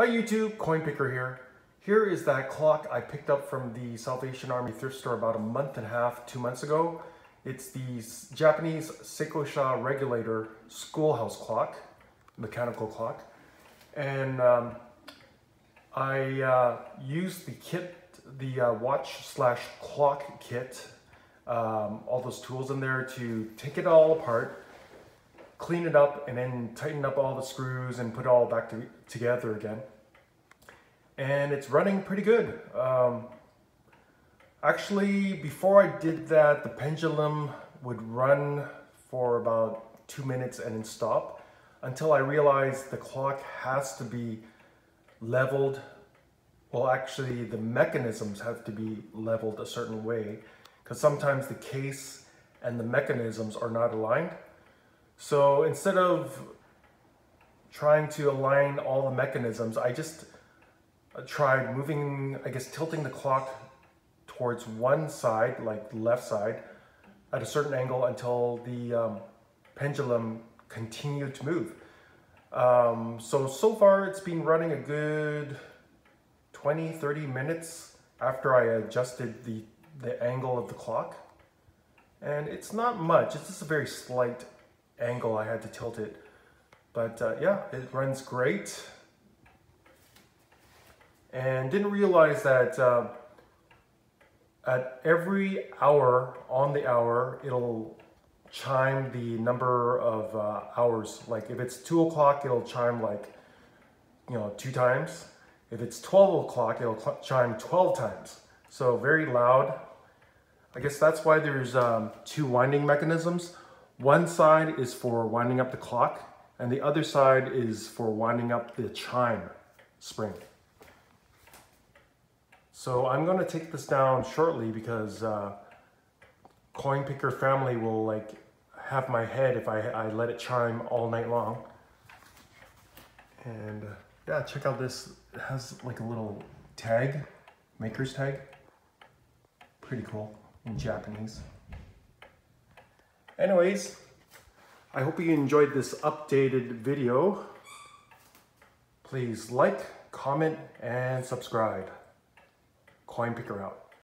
Hi YouTube, Coinpicker here. Here is that clock I picked up from the Salvation Army thrift store about a month and a half, two months ago. It's the Japanese Seikosha regulator schoolhouse clock, mechanical clock. And um, I uh, used the kit, the uh, watch slash clock kit, um, all those tools in there to take it all apart, clean it up and then tighten up all the screws and put it all back to, together again. And it's running pretty good. Um, actually, before I did that, the pendulum would run for about two minutes and then stop until I realized the clock has to be leveled. Well, actually, the mechanisms have to be leveled a certain way because sometimes the case and the mechanisms are not aligned. So instead of trying to align all the mechanisms, I just uh, tried moving, I guess, tilting the clock towards one side, like the left side, at a certain angle until the um, pendulum continued to move. Um, so, so far it's been running a good 20, 30 minutes after I adjusted the, the angle of the clock. And it's not much, it's just a very slight angle I had to tilt it. But uh, yeah, it runs great. And didn't realize that uh, at every hour on the hour, it'll chime the number of uh, hours. Like if it's two o'clock, it'll chime like, you know, two times. If it's 12 o'clock, it'll chime 12 times. So very loud. I guess that's why there's um, two winding mechanisms. One side is for winding up the clock and the other side is for winding up the chime spring. So I'm gonna take this down shortly because uh, coin picker family will like have my head if I, I let it chime all night long. And uh, yeah, check out this. It has like a little tag, maker's tag. Pretty cool in Japanese. Anyways, I hope you enjoyed this updated video. Please like, comment, and subscribe. Coinpicker out.